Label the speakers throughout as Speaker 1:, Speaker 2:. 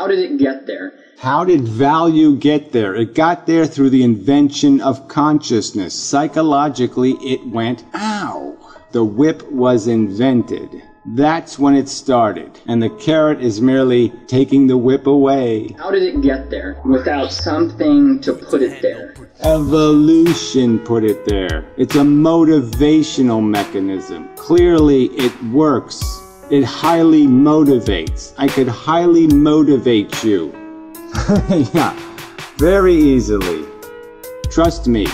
Speaker 1: How did it get there?
Speaker 2: How did value get there? It got there through the invention of consciousness. Psychologically, it went, ow. The whip was invented. That's when it started. And the carrot is merely taking the whip away.
Speaker 1: How did it get there without something to put it there?
Speaker 2: Evolution put it there. It's a motivational mechanism. Clearly, it works. It highly motivates. I could highly motivate you. yeah, very easily. Trust me.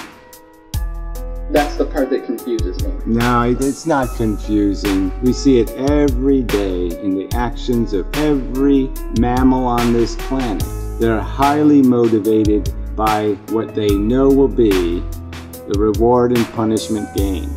Speaker 1: That's the part that confuses me.
Speaker 2: No, it's not confusing. We see it every day in the actions of every mammal on this planet. They're highly motivated by what they know will be the reward and punishment game.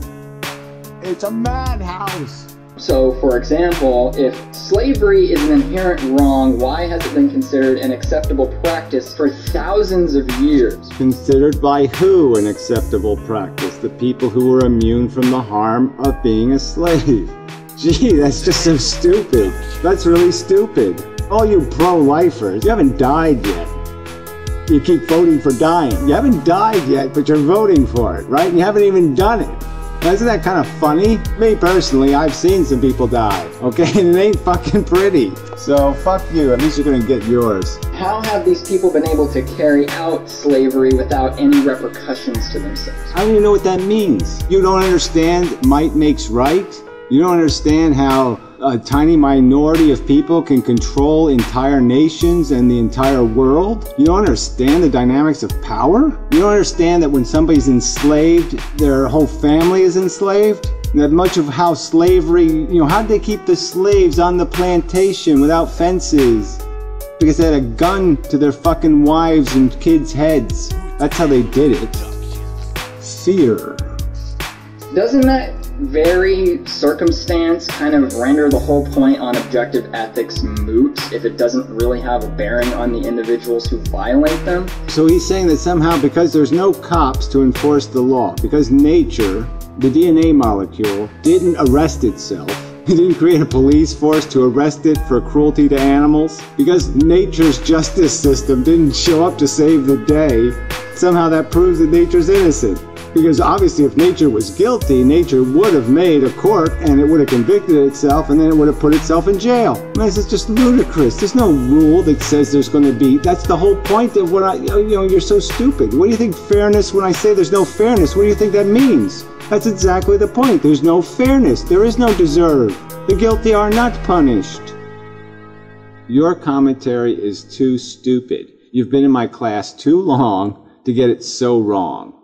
Speaker 2: It's a madhouse.
Speaker 1: So, for example, if slavery is an inherent wrong, why has it been considered an acceptable practice for thousands of years?
Speaker 2: Considered by who an acceptable practice? The people who were immune from the harm of being a slave. Gee, that's just so stupid. That's really stupid. All you pro-lifers, you haven't died yet. You keep voting for dying. You haven't died yet, but you're voting for it, right? You haven't even done it. Now, isn't that kind of funny? Me personally, I've seen some people die, okay? And it ain't fucking pretty. So fuck you, at least you're gonna get yours.
Speaker 1: How have these people been able to carry out slavery without any repercussions to themselves?
Speaker 2: I don't even know what that means. You don't understand might makes right? You don't understand how a tiny minority of people can control entire nations and the entire world? You don't understand the dynamics of power? You don't understand that when somebody's enslaved, their whole family is enslaved? That much of how slavery, you know, how did they keep the slaves on the plantation without fences? Because they had a gun to their fucking wives and kids' heads. That's how they did it. Fear.
Speaker 1: Doesn't that very circumstance kind of render the whole point on objective ethics moot if it doesn't really have a bearing on the individuals who violate them?
Speaker 2: So he's saying that somehow because there's no cops to enforce the law, because nature, the DNA molecule, didn't arrest itself, he didn't create a police force to arrest it for cruelty to animals, because nature's justice system didn't show up to save the day, somehow that proves that nature's innocent. Because obviously, if nature was guilty, nature would have made a court and it would have convicted itself and then it would have put itself in jail. This is just ludicrous. There's no rule that says there's going to be. That's the whole point of what I. You know, you're so stupid. What do you think fairness? When I say there's no fairness, what do you think that means? That's exactly the point. There's no fairness. There is no deserve. The guilty are not punished. Your commentary is too stupid. You've been in my class too long to get it so wrong.